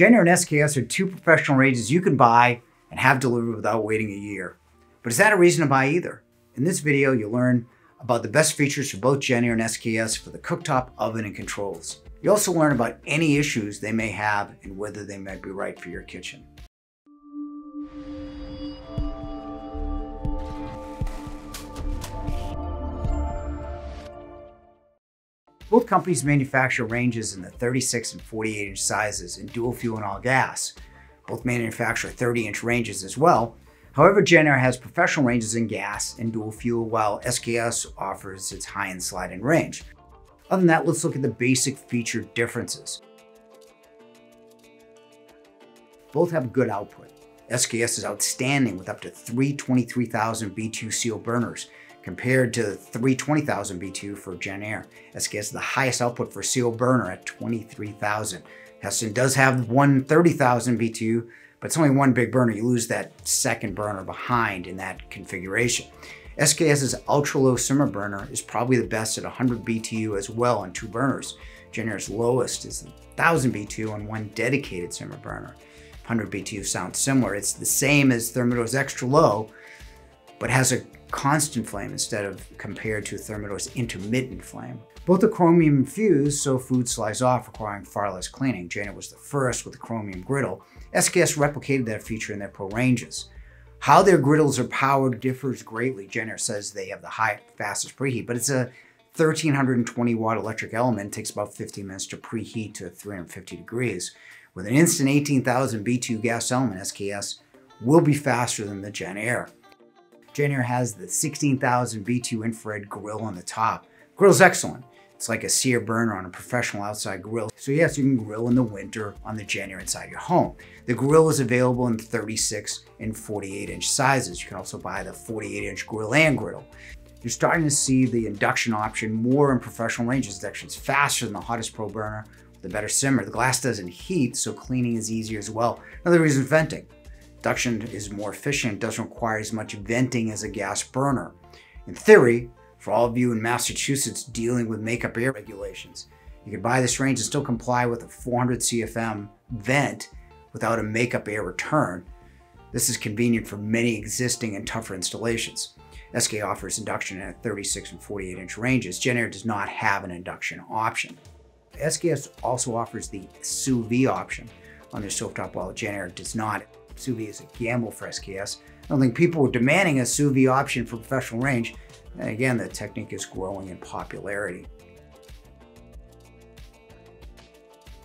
Jenn-Air and SKS are two professional ranges you can buy and have delivered without waiting a year. But is that a reason to buy either? In this video, you'll learn about the best features for both Jenn-Air and SKS for the cooktop, oven, and controls. You also learn about any issues they may have and whether they might be right for your kitchen. Both companies manufacture ranges in the 36 and 48 inch sizes in dual fuel and all gas. Both manufacture 30 inch ranges as well. However, Jenn-Air has professional ranges in gas and dual fuel, while SKS offers its high end slide in range. Other than that, let's look at the basic feature differences. Both have good output. SKS is outstanding with up to three 23,000 BTU seal burners, compared to 320,000 BTU for Jenn-Air. SKS is the highest output for seal burner at 23,000. Heston does have one 30,000 BTU, but it's only one big burner. You lose that second burner behind in that configuration. SKS's ultra low simmer burner is probably the best at 100 BTU as well on two burners. Jenn-Air's lowest is 1000 BTU on one dedicated simmer burner. 100 BTU sounds similar. It's the same as Thermador's extra low, but has a constant flame instead of compared to Thermador's intermittent flame. Both are chromium infused, so food slides off, requiring far less cleaning. Jenn-Air was the first with the chromium griddle. SKS replicated that feature in their Pro ranges. How their griddles are powered differs greatly. Jenn-Air says they have the high, fastest preheat, but it's a 1320 watt electric element. Takes about 15 minutes to preheat to 350 degrees. With an instant 18,000 BTU gas element, SKS will be faster than the Jenn-Air. Jenn-Air has the 16,000 BTU infrared grill on the top. Grill's excellent. It's like a sear burner on a professional outside grill. So yes, you can grill in the winter on the Jenn-Air inside your home. The grill is available in 36 and 48 inch sizes. You can also buy the 48 inch grill and griddle. You're starting to see the induction option more in professional ranges. Induction's faster than the hottest pro burner a better simmer. The glass doesn't heat, so cleaning is easier as well. Another reason venting. Induction is more efficient, doesn't require as much venting as a gas burner. In theory, for all of you in Massachusetts dealing with makeup air regulations, you could buy this range and still comply with a 400 CFM vent without a makeup air return. This is convenient for many existing and tougher installations. SK offers induction at 36 and 48 inch ranges. Jenn-Air does not have an induction option. SKS also offers the sous vide option on their stovetop while Jenn-Air does not sous vide is a gamble for SKS. I don't think people were demanding a sous vide option for professional range. And again, the technique is growing in popularity.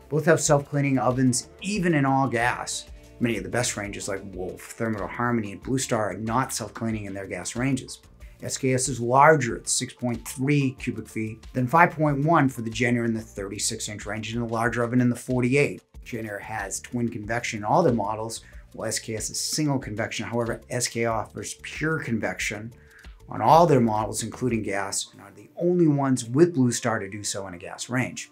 Both have self-cleaning ovens, even in all gas. Many of the best ranges like Wolf, Thermador Harmony, and Blue Star are not self-cleaning in their gas ranges. SKS is larger at 6.3 cubic feet than 5.1 for the Jenn-Air in the 36 inch range and the larger oven in the 48. Jenn-Air has twin convection in all their models, while SKS is single convection. However, SK offers pure convection on all their models, including gas, and are the only ones with Blue Star to do so in a gas range.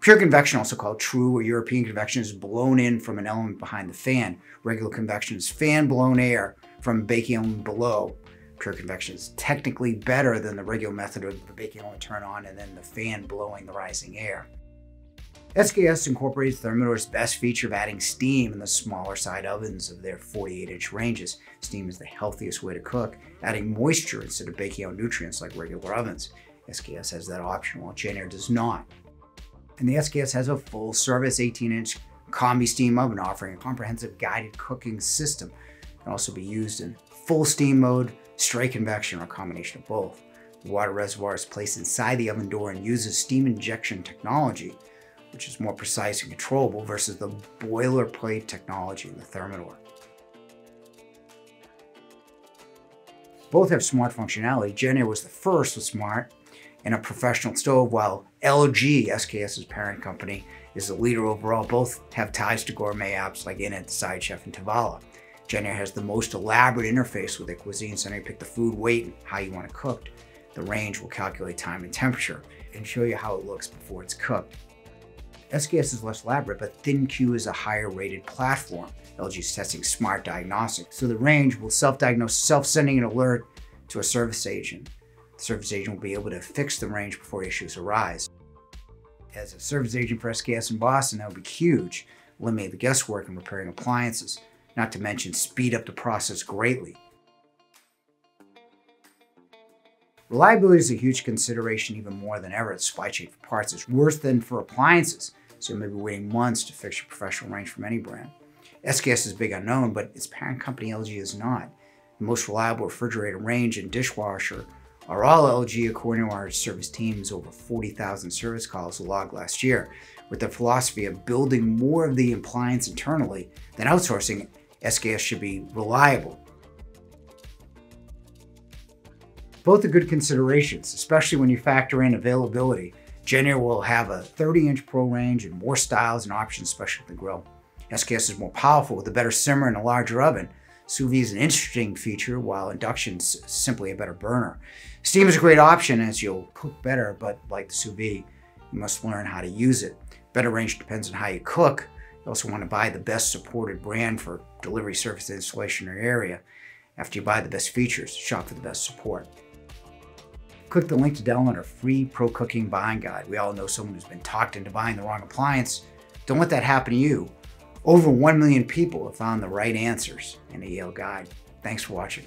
Pure convection, also called true or European convection, is blown in from an element behind the fan. Regular convection is fan blown air from baking element below. Pure convection is technically better than the regular method of the baking element turn on and then the fan blowing the rising air. SKS incorporates Thermador's best feature of adding steam in the smaller side ovens of their 48 inch ranges. Steam is the healthiest way to cook, adding moisture instead of baking out nutrients like regular ovens. SKS has that option while Jenn-Air does not. And the SKS has a full service 18 inch combi steam oven offering a comprehensive guided cooking system. It can also be used in full steam mode, straight convection, or a combination of both. The water reservoir is placed inside the oven door and uses steam injection technology which is more precise and controllable versus the boilerplate technology in the Thermador. Both have smart functionality. Jenn-Air was the first with smart and a professional stove, while LG, SKS's parent company, is the leader overall. Both have ties to gourmet apps like Innit, SideChef, and Tovala. Jenn-Air has the most elaborate interface with their cuisine, center. you pick the food weight and how you want it cooked. The range will calculate time and temperature and show you how it looks before it's cooked. SKS is less elaborate, but ThinQ is a higher rated platform. LG is testing smart diagnostics, so the range will self-diagnose, self-sending an alert to a service agent. The service agent will be able to fix the range before issues arise. As a service agent for SKS in Boston, that would be huge. eliminate the guesswork in repairing appliances, not to mention speed up the process greatly. Reliability is a huge consideration even more than ever the supply chain for parts. It's worse than for appliances, so you may be waiting months to fix your professional range from any brand. SKS is big unknown, but its parent company LG is not. The most reliable refrigerator range and dishwasher are all LG according to our service team's over 40,000 service calls logged last year. With the philosophy of building more of the appliance internally than outsourcing, SKS should be reliable. Both are good considerations, especially when you factor in availability. JennAir will have a 30 inch pro range and more styles and options, especially the grill. SKS is more powerful with a better simmer and a larger oven. Sous vide is an interesting feature, while induction is simply a better burner. Steam is a great option as you'll cook better, but like the sous vide, you must learn how to use it. Better range depends on how you cook. You also want to buy the best supported brand for delivery, service, installation in your area. After you buy the best features, shop for the best support. Click the link to download our free pro cooking buying guide. We all know someone who's been talked into buying the wrong appliance. Don't let that happen to you. Over 1 million people have found the right answers in a Yale guide. Thanks for watching.